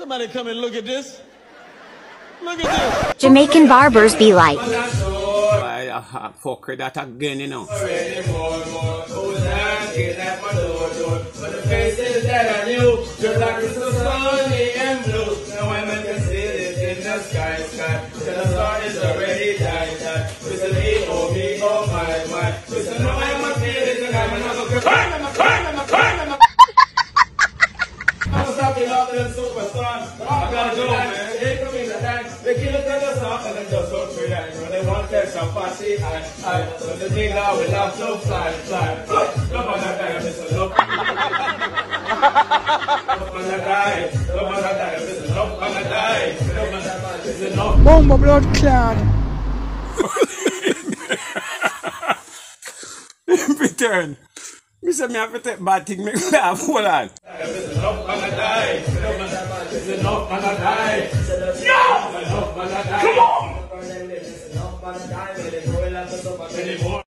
Somebody come and look at this. Look at this. Jamaican barbers be like. Why uh, fuck that again, you know. Ready I'm stopping up them superstars. I gotta go, man. They come in the time. They kill it tell off and then just go through that. When they want that some party, I, I, so the thing now we love so fly, fly. Look on that guy, Mr. Look. Look on that guy. Look on that guy, Mr. Look on that guy. Look on that guy, Mr. Look. Bomba blood clot. Return. Me say me have to take bad thing, make me have, hold on. Guy. Come on!